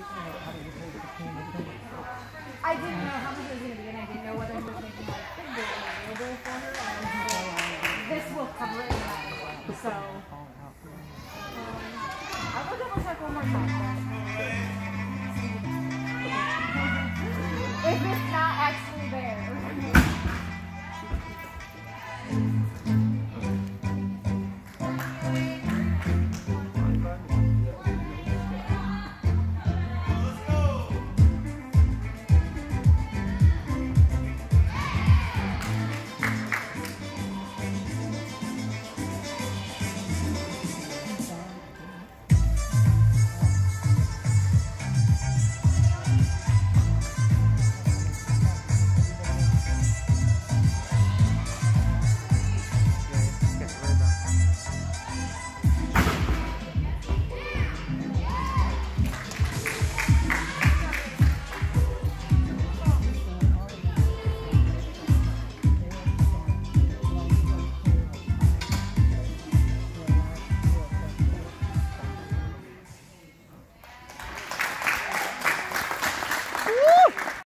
I didn't know how much it was going to be, and I didn't know whether he was making my figure available for her. And this will cover it. So um, I'll go double check one more time.